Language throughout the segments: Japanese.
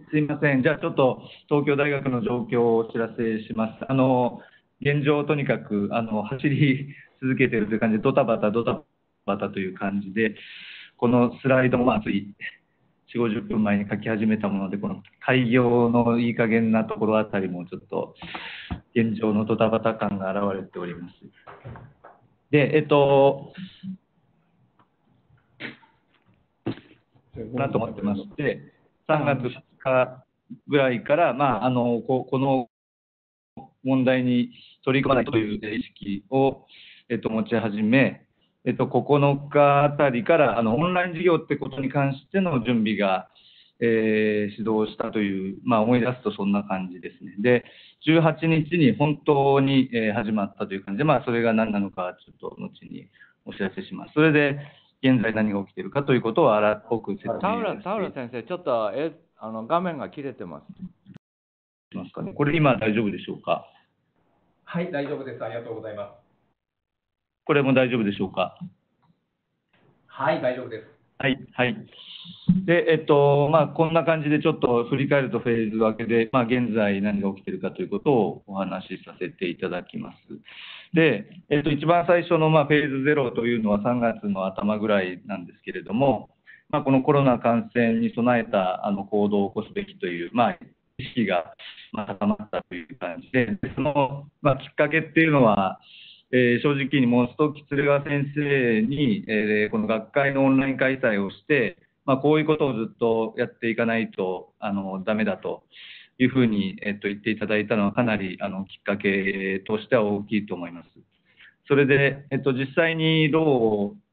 すみません、じゃあちょっと東京大学の状況をお知らせします。あの現状、とにかくあの走り続けているという感じで、ドタバタ、ドタバタという感じで、このスライドもまあつい4、50分前に書き始めたもので、この開業のいい加減なところあたりもちょっと現状のドタバタ感が現れております。で、えっと、なと思ってまして、3月2日ぐらいから、まあ、あのここの問題に取り組まないという意識を、えっと、持ち始め、えっと、9日あたりからあのオンライン授業ってことに関しての準備が、えー、始動したという、まあ、思い出すとそんな感じですね。で、18日に本当に、えー、始まったという感じで、まあ、それが何なのか、ちょっと後にお知らせします。それで、現在何が起きているかということを荒っぽく説明田浦田浦先生、ちょっとえあの画面が切れてます。ますかね。これ今大丈夫でしょうか？はい、大丈夫です。ありがとうございます。これも大丈夫でしょうか？はい、大丈夫です。はい、はい。で、えっと、まあ、こんな感じでちょっと振り返るとフェーズ分けで、まあ、現在何が起きているかということをお話しさせていただきます。で、えっと、一番最初の、まあ、フェーズ0というのは3月の頭ぐらいなんですけれども、まあ、このコロナ感染に備えたあの行動を起こすべきという、まあ、意識が高まったという感じで、その、まあ、きっかけっていうのは、えー、正直に申すと、鶴川先生に、えー、この学会のオンライン開催をして、まあ、こういうことをずっとやっていかないとあのダメだというふうに、えっと、言っていただいたのは、かなりあのきっかけとしては大きいと思います。それで、えっと、実際にローを取った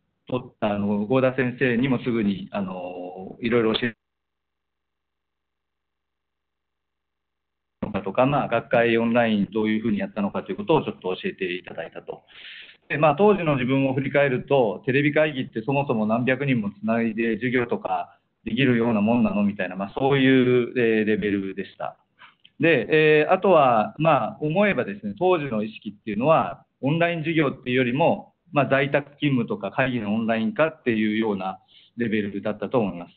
あの合田先生にもすぐにあのいろいろ教えかとか、まあ、学会オンラインどういうふうにやったのかということをちょっと教えていただいたと。でまあ、当時の自分を振り返ると、テレビ会議ってそもそも何百人もつないで授業とかできるようなもんなのみたいな、まあ、そういう、えレベルでした。で、えー、あとは、まあ、思えばですね、当時の意識っていうのは、オンライン授業っていうよりも、まあ、在宅勤務とか会議のオンライン化っていうようなレベルだったと思います。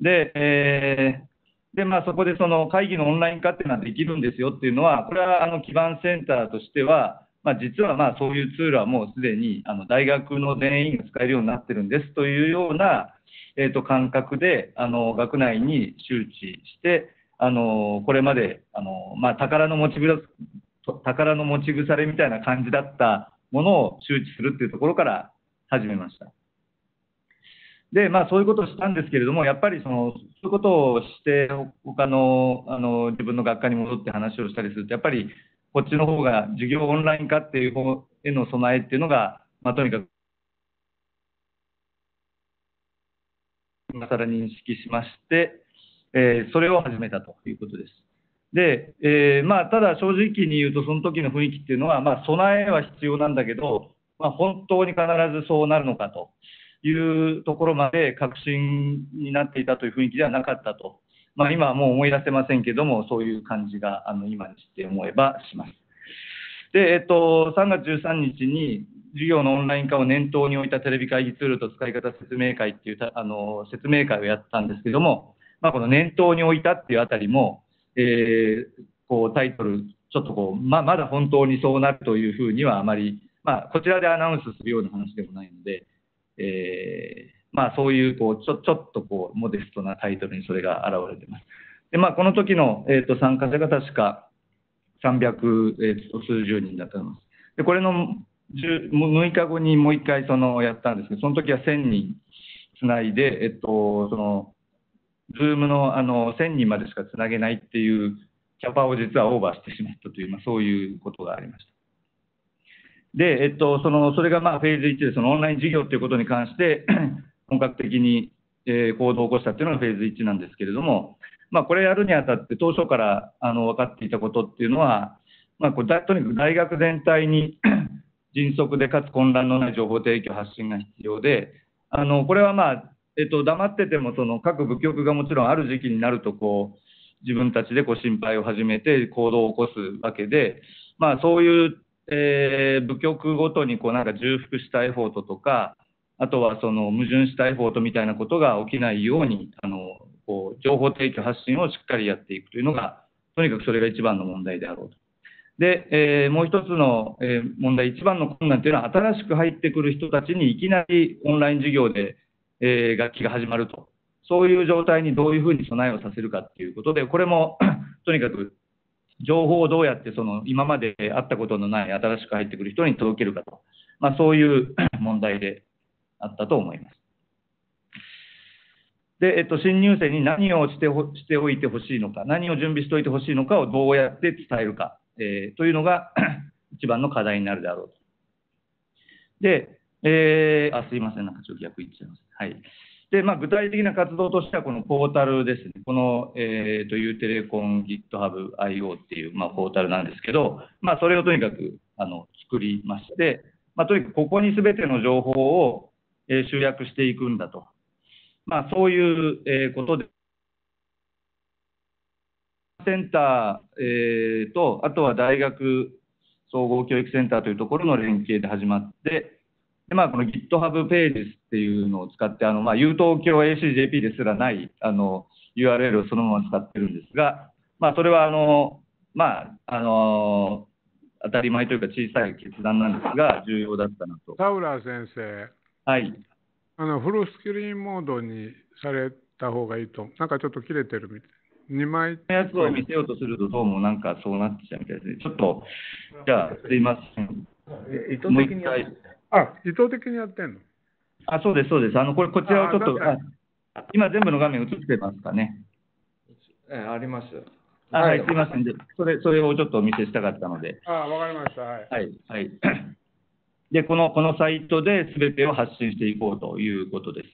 で、えーで、まあ、そこでその会議のオンライン化っていうのはできるんですよっていうのは、これはあの基盤センターとしては、まあ、実はまあそういうツールはもうすでにあの大学の全員が使えるようになってるんですというような、えー、と感覚であの学内に周知して、あのこれまであの、まあ、宝の持ちぶ宝の持ち腐れみたいな感じだったものを周知するっていうところから始めました。で、まあ、そういうことをしたんですけれども、やっぱりそのそういうことをして、他のあの自分の学科に戻って話をしたりすると、やっぱりこっちの方が授業オンライン化っていう方への備えっていうのが、まあ、とにかく、今更認識しまして、えー、それを始めたということです。で、えー、まあ、ただ正直に言うと、その時の雰囲気っていうのは、まあ、備えは必要なんだけど、まあ、本当に必ずそうなるのかと。いうところまで確信になっていたという雰囲気ではなかったと、まあ、今はもう思い出せませんけども、そういう感じがあの今にして思えばします。で、えっと、3月13日に授業のオンライン化を念頭に置いたテレビ会議ツールと使い方説明会っていうあの説明会をやったんですけども、まあ、この念頭に置いたっていうあたりも、えー、こうタイトル、ちょっとこう、ままだ本当にそうなるというふうにはあまり、まあ、こちらでアナウンスするような話でもないので、えー、まあ、そういうこうちょちょっとこうモデストなタイトルにそれが現れています。でまあ、この時の、えーと、参加者が確か300、えーと、数十人だと思います。でこれの6日後にもう1回そのやったんですけど、その時は1000人つないで、えっと、その、ズームのあの1000人までしかつなげないっていうキャパを実はオーバーしてしまったという、まあ、そういうことがありました。で、えっと、そのそれがまあフェーズ1で、そのオンライン授業ということに関して、本格的に、えー、行動を起こしたというのがフェーズ1なんですけれども、まあ、これやるにあたって、当初からあの分かっていたことっていうのは、まあ、これとにかく大学全体に 迅速でかつ混乱のない情報提供、発信が必要で、あのこれはまあ、えっと、黙っててもその各部局がもちろんある時期になるとこう、自分たちでこう心配を始めて行動を起こすわけで、まあ、そういうえー、部局ごとにこうなんか重複したエフォートとか、あとはその矛盾したエフォートみたいなことが起きないようにあのこう情報提供発信をしっかりやっていくというのが、とにかくそれが一番の問題であろうと。で、えーもう一つの、え問題、一番の困難というのは、新しく入ってくる人たちにいきなりオンライン授業で、えー学期が始まると、そういう状態にどういうふうに備えをさせるかということで、これも とにかく情報をどうやってその今まで会ったことのない新しく入ってくる人に届けるかと、まあ、そういう 問題であったと思います。で、えっと、新入生に何をしてほしておいてほしいのか、何を準備しておいてほしいのかをどうやって伝えるか、えーというのが 一番の課題になるであろうと。で、えーあすいません、なんかちょっと逆言っちゃいます。はい。で、まあ、具体的な活動としては、このポータルですね、この、えーと、ユーテレコン GitHub IO っていう、まあ、ポータルなんですけど、まあ、それをとにかくあの作りまして、まあ、とにかくここにすべての情報を、えー集約していくんだと。まあ、そういう、えーことで、センター、えーと、あとは大学総合教育センターというところの連携で始まって、でまあ、この GitHub ページっていうのを使って、あのまあ、U 東京 ACJP ですらないあの URL をそのまま使ってるんですが、まあ、それはあの、まああの当たり前というか小さい決断なんですが、重要だったなと。田浦先生、はい。あのフルスクリーンモードにされた方がいいと、なんかちょっと切れてるみたい。2枚、のやつを見せようとすると、どうもなんかそうなっちゃうみたいですね。ちょっと、じゃあ、すいません。え意図もう一的にやる回。あ意図的にやってんの？あ、そうです、そうです。あの、これ、こちらをちょっと、ああ今全部の画面映ってますかね？えあります。あはい、すいません。で、それ、それをちょっとお見せしたかったので。あわかりました。はい。はい、はい。で、この、このサイトで全てを発信していこうということです。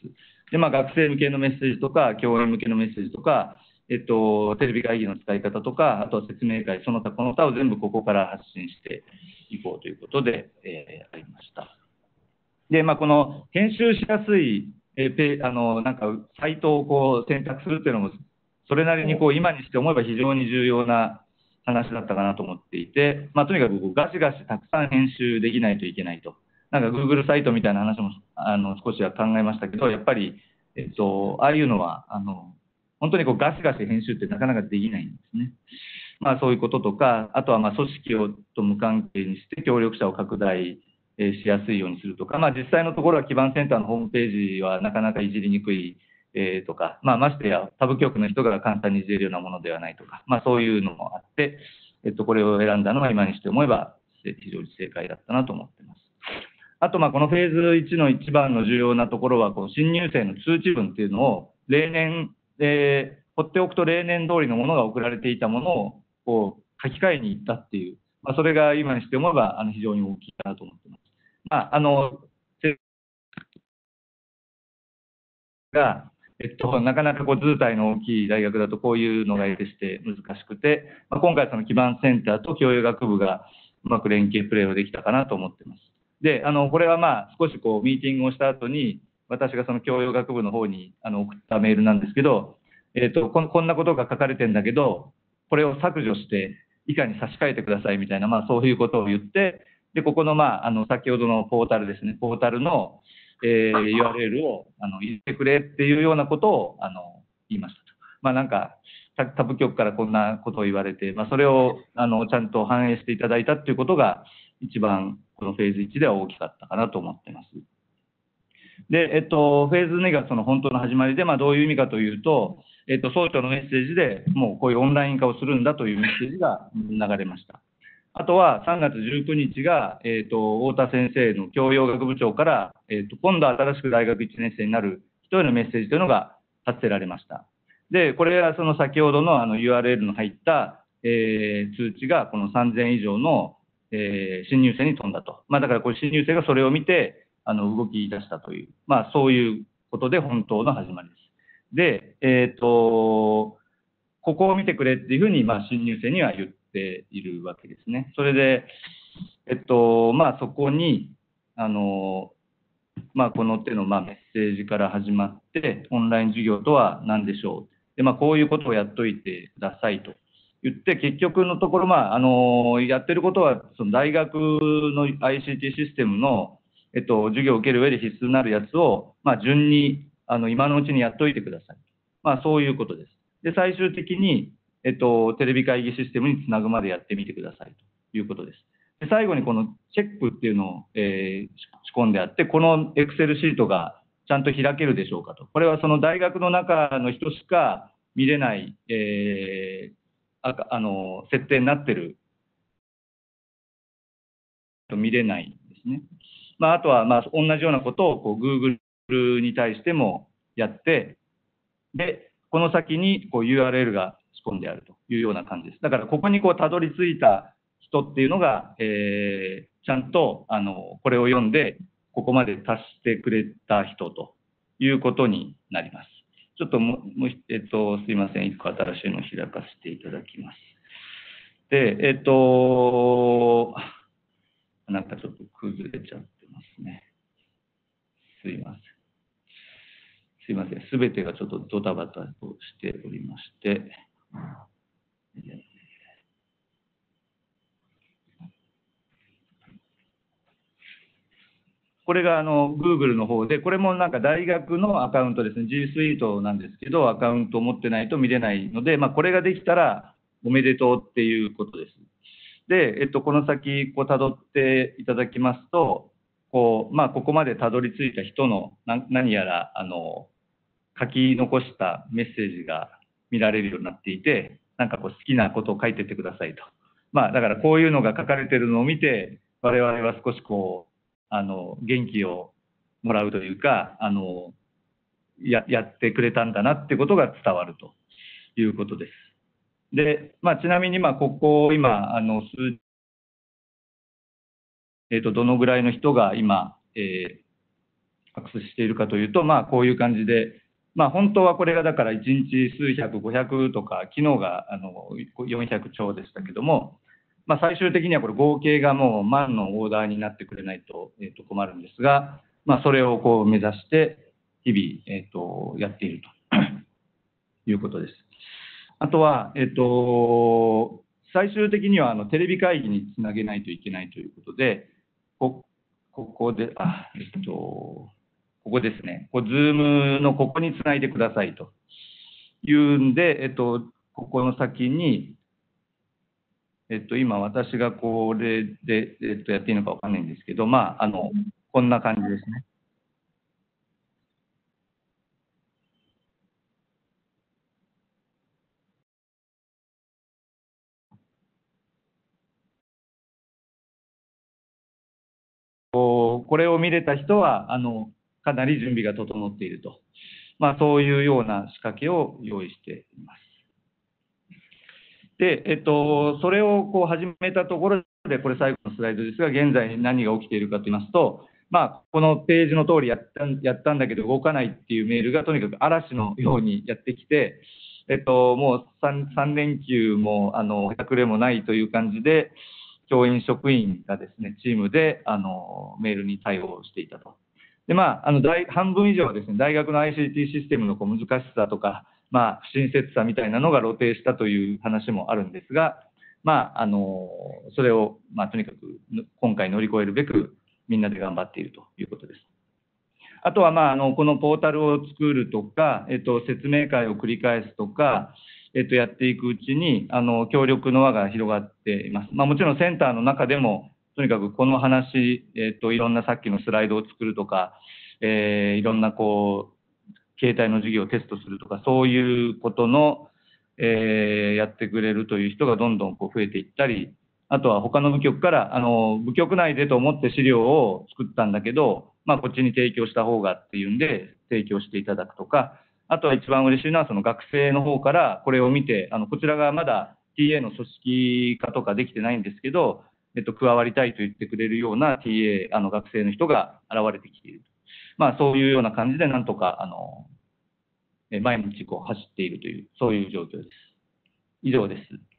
で、まあ、学生向けのメッセージとか、教員向けのメッセージとか、えっと、テレビ会議の使い方とか、あとは説明会、その他この他を全部ここから発信していこうということで、えーありました。で、まあ、この編集しやすい、えーペあの、なんか、サイトをこう選択するっていうのも、それなりにこう、今にして思えば非常に重要な話だったかなと思っていて、まあ、とにかくガシガシたくさん編集できないといけないと。なんか Google サイトみたいな話もあの少しは考えましたけど、やっぱり、えっと、ああいうのは、あの、本当にこうガシガシ編集ってなかなかできないんですね。まあそういうこととか、あとはまあ組織をと無関係にして協力者を拡大えーしやすいようにするとか、まあ実際のところは基盤センターのホームページはなかなかいじりにくい、えーとか、まあましてや他部局の人が簡単にいじれるようなものではないとか、まあそういうのもあって、えっと、これを選んだのは今にして思えば非常に正解だったなと思っています。あと、まあ、このフェーズ1の一番の重要なところは、こう新入生の通知文っていうのを、例年、えー放っておくと例年通りのものが送られていたものを、こう、書き換えに行ったっていう、まあ、それが今にして思えば、あの、非常に大きいかなと思ってます。まあ、あの、が、えっと、なかなかこう図体の大きい大学だとこういうのが得てして難しくて、まあ、今回その基盤センターと教養学部がうまく連携プレーをできたかなと思ってます。で、あの、これはまあ少しこうミーティングをした後に、私がその教養学部の方にあの送ったメールなんですけど、えっとこん、こんなことが書かれてんだけど、これを削除して、以下に差し替えてくださいみたいな、まあそういうことを言って、で、ここのまあ、あの、先ほどのポータルですね、ポータルの、えー URL をあの入れてくれっていうようなことをあの言いましたと。まあなんか、他他部局からこんなことを言われて、まあ、それをあのちゃんと反映していただいたっていうことが、一番このフェーズ1では大きかったかなと思ってます。で、えっと、フェーズ2がその本当の始まりで、まあ、どういう意味かというと、えっと、総長のメッセージでもうこういうオンライン化をするんだというメッセージが流れました。あとは3月19日が、えっと、太田先生の教養学部長から、えっと、今度新しく大学1年生になる人へのメッセージというのが発せられました。で、これはその先ほどのあの URL の入った、えー通知がこの3000以上の、えー新入生に飛んだと。まあ、だからこれ新入生がそれを見て、あの、動き出したという、まあ、そういうことで本当の始まりです。で、えっ、と、ここを見てくれっていうふうに、まあ、新入生には言ってているわけですね。それで、えっと、まあ、そこに、あの、まあ、この手の、まあ、メッセージから始まって、オンライン授業とは何でしょう。で、まあ、こういうことをやっといてくださいと言って、結局のところ、まあ、あの、やってることは、その大学の ICT システムの、えっと、授業を受ける上で必須になるやつを、まあ、順に、あの、今のうちにやっといてください。まあ、そういうことです。で、最終的に、えっと、テレビ会議システムにつなぐまでやってみてくださいということです。で最後にこのチェックっていうのを、えー仕込んであって、この Excel シートがちゃんと開けるでしょうかと。これはその大学の中の人しか見れない、えーああの設定になってる見れないですね。まあ、あとは、まあ、同じようなことをこう Google に対してもやって、で、この先にこう URL が込んであるというような感じです。だから、ここにこうたどり着いた人っていうのが、えーちゃんとあのこれを読んで、ここまで達してくれた人ということになります。ちょっとももえっと、すいません、一個新しいのを開かせていただきます。で、えっと、なんかちょっと崩れちゃってますね。すいません。すいません。すべてがちょっとドタバタとしておりまして。これがあの Google の方で、これもなんか大学のアカウントですね、G Suite なんですけど、アカウントを持ってないと見れないので、まあ、これができたらおめでとうっていうことです。で、えっと、この先、こう、辿っていただきますと、こう、まあ、ここまでたどり着いた人の何やら、あの、書き残したメッセージが見られるようになっていて、なんかこう、好きなことを書いてってくださいと。まあ、だからこういうのが書かれてるのを見て、我々は少しこう、あの、元気をもらうというか、あの、ややってくれたんだなってことが伝わるということです。で、まあ、ちなみに、まあ、ここ、今、あの、数、えっ、と、どのぐらいの人が今、えーアクセスしているかというと、まあ、こういう感じで、まあ、本当はこれがだから1日数百、500とか、昨日があの400超でしたけども、まあ、最終的にはこれ合計がもう万のオーダーになってくれないと,、えーと困るんですが、まあ、それをこう目指して、日々、えー、とやっていると いうことです。あとは、えっ、と、最終的にはあのテレビ会議につなげないといけないということで、こここで、あ、えっ、と、ここですね、こう Zoom のここにつないでくださいというんで、えっ、と、ここの先に、えっと、今、私がこれで、えっと、やっていいのかわかんないんですけど、まあ、あの、こんな感じですね。これを見れた人は、あの、かなり準備が整っていると。まあ、そういうような仕掛けを用意しています。で、えっと、それをこう始めたところで、これ最後のスライドですが、現在何が起きているかと言いますと、まあ、このページの通りやったんやったんだけど動かないっていうメールがとにかく嵐のようにやってきて、えっと、もう 3, 3連休も、あの、へたくれもないという感じで、教員、職員がですね、チームで、あの、メールに対応していたと。で、まあ、あの、大半分以上はですね、大学の ICT システムのこう難しさとか、まあ、不親切さみたいなのが露呈したという話もあるんですが、まあ、あの、それを、まあ、とにかく今回乗り越えるべく、みんなで頑張っているということです。あとは、まあ、あの、このポータルを作るとか、えっと、説明会を繰り返すとか、えっと、やっていくうちに、あの、協力の輪が広がっています。まあ、もちろんセンターの中でも、とにかくこの話、えっと、いろんなさっきのスライドを作るとか、えーいろんなこう、携帯の授業をテストするとか、そういうことの、えーやってくれるという人がどんどんこう増えていったり、あとは他の部局から、あの、部局内でと思って資料を作ったんだけど、まあ、こっちに提供した方がっていうんで、提供していただくとか、あとは一番嬉しいのは、その学生の方からこれを見て、あの、こちらがまだ TA の組織化とかできてないんですけど、えっと、加わりたいと言ってくれるような TA、あの、学生の人が現れてきている。まあ、そういうような感じで、なんとか、あの、え毎日こう走っているという、そういう状況です。以上です。